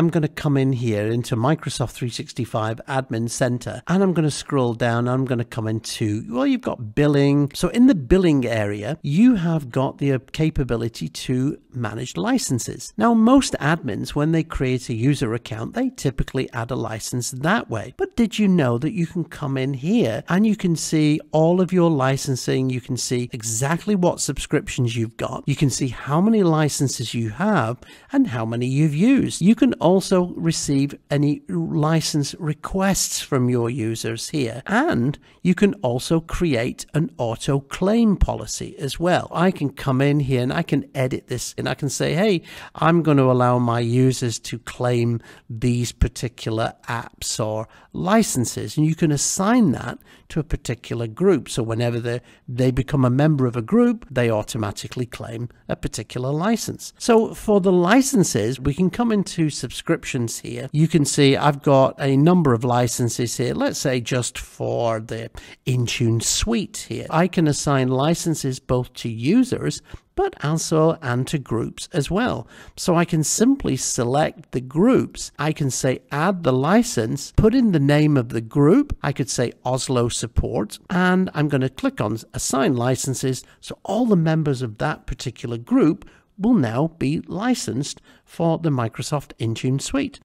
I'm going to come in here into Microsoft 365 Admin Center and I'm going to scroll down. I'm going to come into, well, you've got billing. So in the billing area, you have got the uh, capability to manage licenses. Now, most admins, when they create a user account, they typically add a license that way. But did you know that you can come in here and you can see all of your licensing? You can see exactly what subscriptions you've got. You can see how many licenses you have and how many you've used. You can also receive any license requests from your users here. And you can also create an auto claim policy as well. I can come in here and I can edit this and I can say, hey, I'm going to allow my users to claim these particular apps or licenses. And you can assign that to a particular group. So whenever they, they become a member of a group, they automatically claim a particular license. So for the licenses, we can come into subscriptions here. You can see I've got a number of licenses here. Let's say just for the Intune suite here. I can assign licenses both to users but also and to groups as well. So I can simply select the groups. I can say add the license, put in the name of the group. I could say Oslo support, and I'm going to click on assign licenses. So all the members of that particular group will now be licensed for the Microsoft Intune suite.